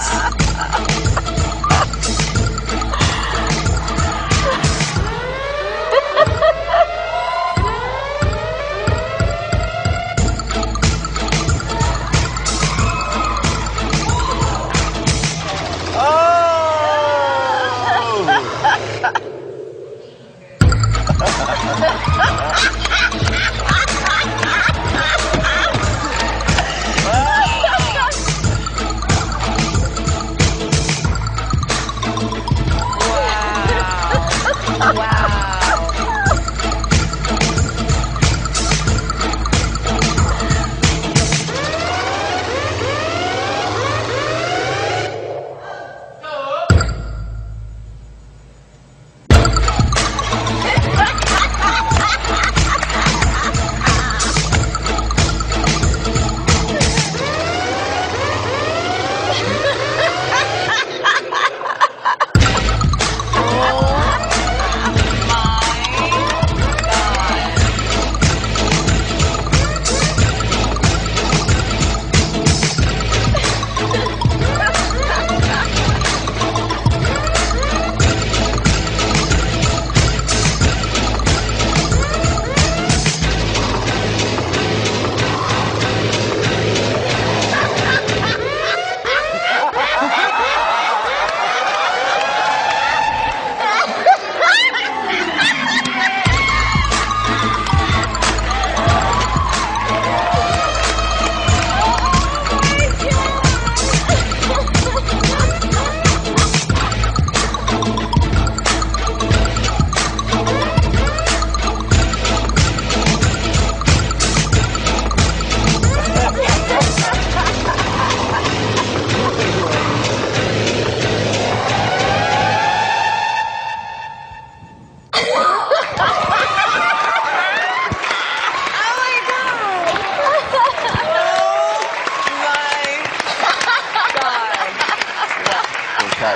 Thanks.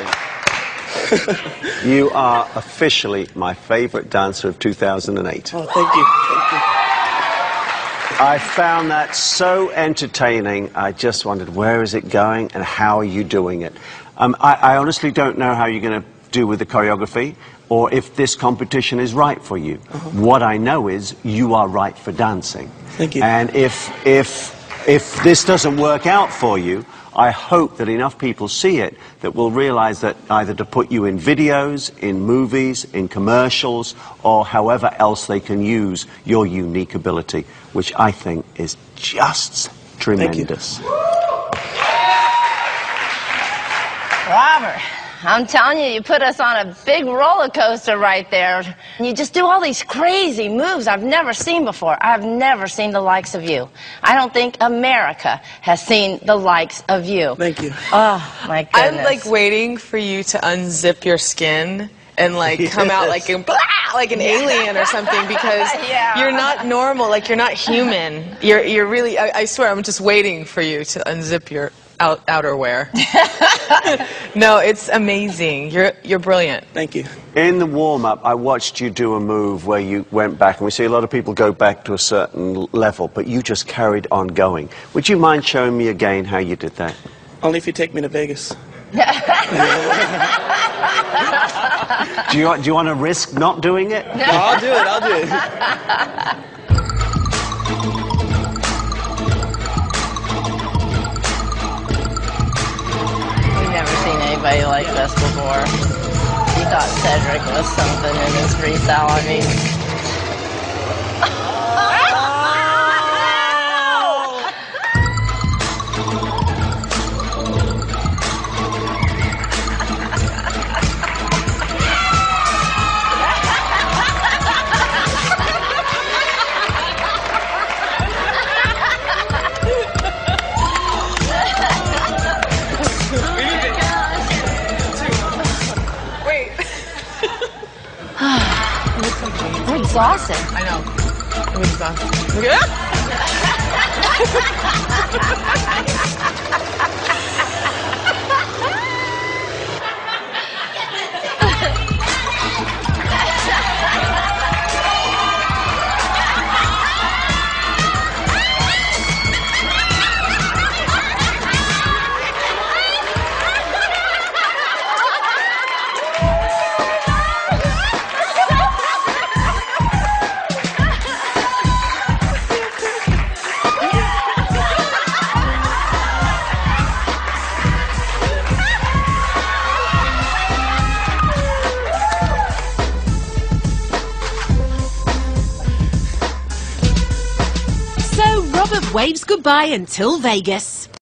you are officially my favorite dancer of 2008. Oh, thank you. Thank you. I found that so entertaining. I just wondered where is it going and how are you doing it. Um, I, I honestly don't know how you're going to do with the choreography or if this competition is right for you. What I know is you are right for dancing. Thank you. And if if if this doesn't work out for you, I hope that enough people see it that will realize that either to put you in videos, in movies, in commercials, or however else they can use your unique ability, which I think is just you. tremendous. Robert, I'm telling you, you put us on a big roller coaster right there. You just do all these crazy moves I've never seen before. I've never seen the likes of you. I don't think America has seen the likes of you. Thank you. Oh, my goodness. I'm like waiting for you to unzip your skin and like come out like a blah, like an alien or something because Yeah. you're not normal. Like you're not human. You're you're really. I, I swear, I'm just waiting for you to unzip your out, outerwear. no, it's amazing. You're you're brilliant. Thank you. In the warm up, I watched you do a move where you went back, and we see a lot of people go back to a certain level, but you just carried on going. Would you mind showing me again how you did that? Only if you take me to Vegas. Do you, do you want to risk not doing it? No, I'll do it. I'll do it. anybody like this before. He thought Cedric was something in his freestyle. I mean, I'm exhausted. I know. I'm exhausted. Look waves goodbye until Vegas.